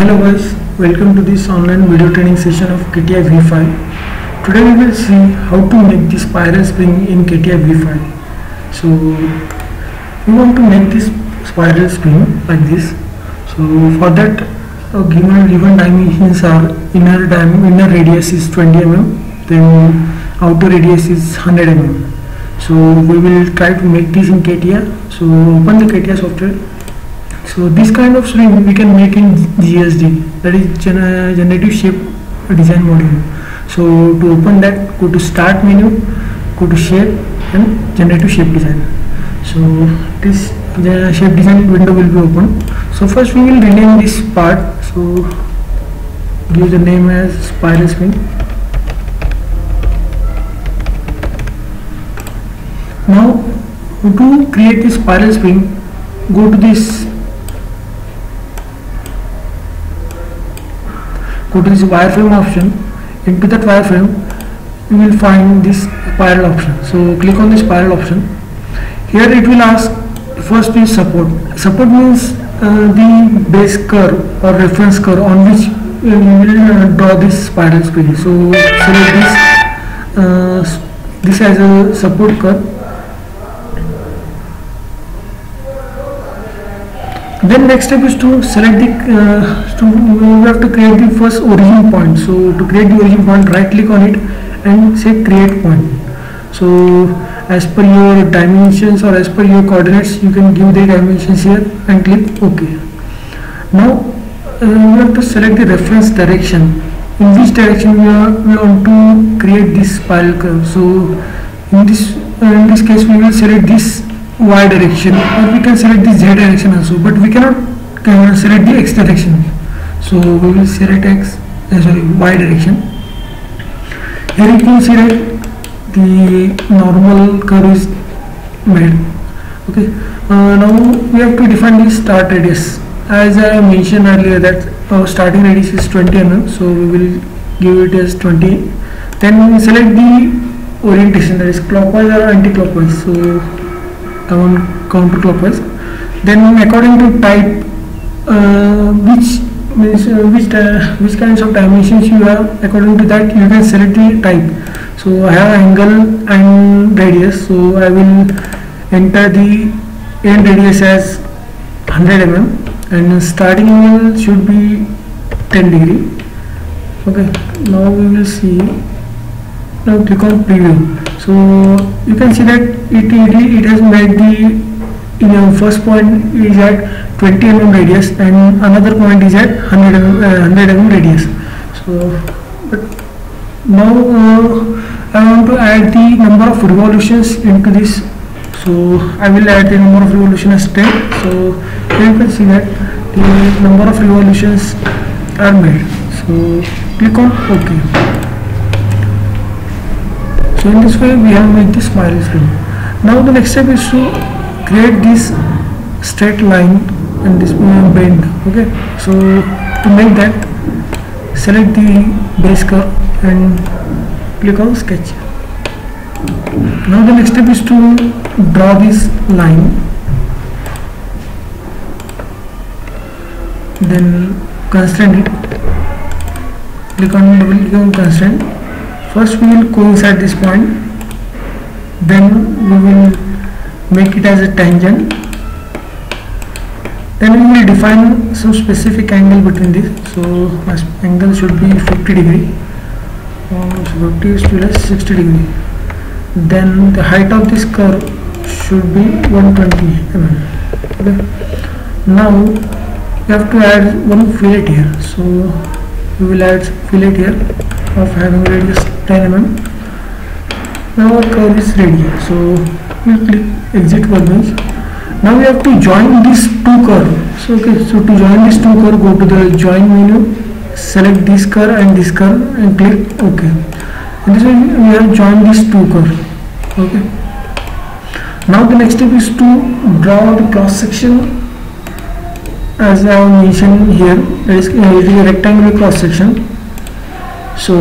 Hello guys, welcome to this online video training session of CATIA V5. Today we will see how to make this spiral spring in CATIA V5. So we want to make this spiral spring like this. So for that uh, given given dimensions are inner dim inner radius is 20 mm, then outer radius is 100 mm. So we will try to make this in CATIA. So open the CATIA software so this kind of string we can make in GSD that is gener uh, generative shape design module. So to open that go to start menu, go to shape and generative shape design. So this the shape design window will be open. So first we will rename this part. So give the name as spiral spring. Now to create this spiral spring go to this go to this wireframe option? Into that wireframe you will find this spiral option. So click on the spiral option. Here it will ask first is support. Support means uh, the base curve or reference curve on which uh, you will uh, draw this spiral spring so select this uh, this as a support curve then next step is to select the uh, to we have to create the first origin point. So to create the origin point right click on it and say create point. So as per your dimensions or as per your coordinates you can give the dimensions here and click ok. Now uh, we have to select the reference direction. In which direction we, are, we want to create this spiral curve. So in this uh, in this case we will select this y direction or we can select the z direction also but we cannot select the x direction. So we will select x uh, sorry y direction. Here you can that the normal curve is made okay? Uh, now we have to define the start radius. As I mentioned earlier that our starting radius is 20 mm so we will give it as 20 then we select the orientation that is clockwise or anti-clockwise so on counterclockwise then according to type uh, which means uh, which uh, which kinds of dimensions you have according to that you can select the type. So I have angle and radius. So I will enter the end radius as 100 mm and starting angle should be 10 degree. Okay now we will see now click on preview so you can see that it, it, it has made the in your first point is at 20 mm radius and another point is at 100 mm, uh, 100 mm radius. So but now uh, I want to add the number of revolutions into this. So I will add the number of revolutions as 10 so you can see that the number of revolutions are made. So click on OK so in this way we have made the spiral spring now the next step is to create this straight line and this uh, bend okay? So to make that select the base curve and click on sketch. Now the next step is to draw this line. Then constrain it. Click on double click on constraint first we will coincide this point then we will make it as a tangent. Then we will define some specific angle between this. So my angle should be 50 degree. Um, so 50 is to less 60 degree. Then the height of this curve should be 120 mm. Okay. Now we have to add one fillet here. So we will add fillet here of having radius 10 mm now our curve is ready. So we click exit workbench now we have to join these two curve so okay so to join these two curve go to the join menu select this curve and this curve and click ok. And this way we have joined these two curve okay. Now the next step is to draw the cross section. As I have mentioned here it is a rectangular cross section so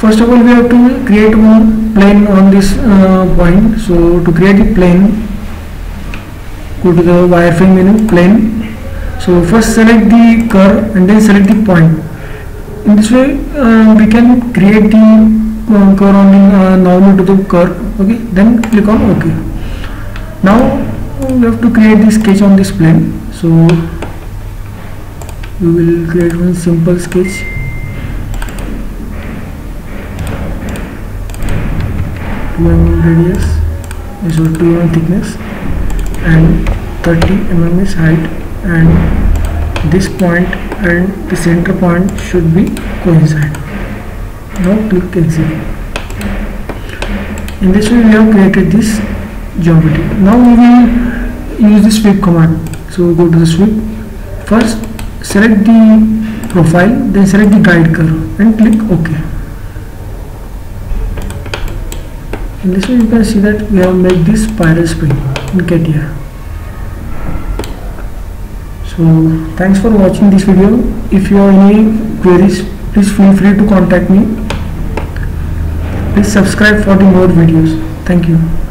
first of all we have to create one plane on this uh, point. So to create a plane go to the wireframe menu plane. So first select the curve and then select the point. In this way uh, we can create the uh, curve on the uh, normal to the curve okay? Then click on ok. Now we have to create the sketch on this plane. So we will create one simple sketch 2 mm radius is 2 mm thickness. And 30 mm is height. And this point and the center point should be coincide now click cancel in this way we have created this geometry. Now we will use the sweep command. So go to the sweep. First select the profile then select the guide curve and click ok in this way you can see that we have made this spiral spring in CATIA so thanks for watching this video. If you have any queries please feel free to contact me. Please subscribe for the more videos. Thank you